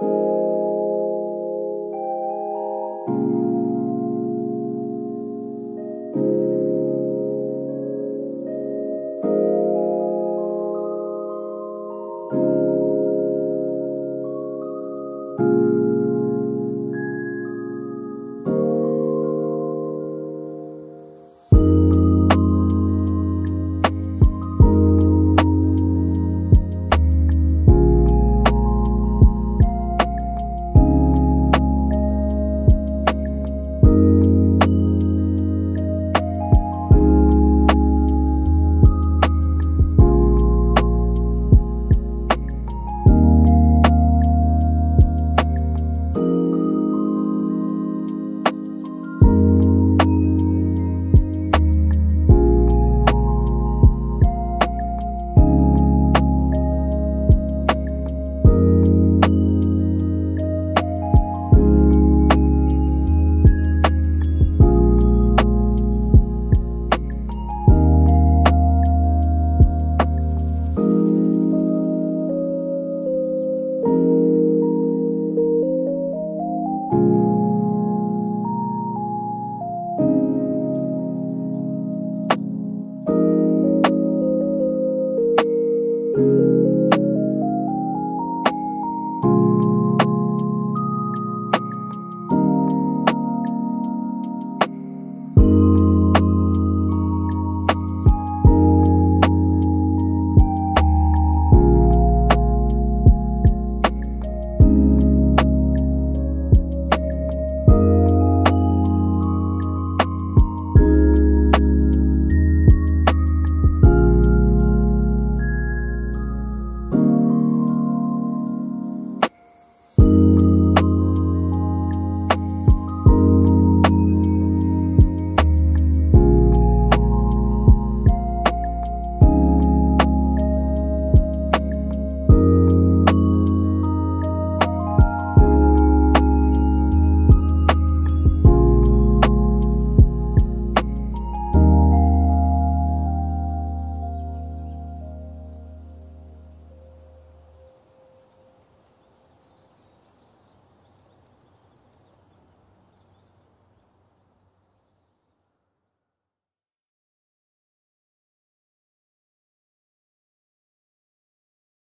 you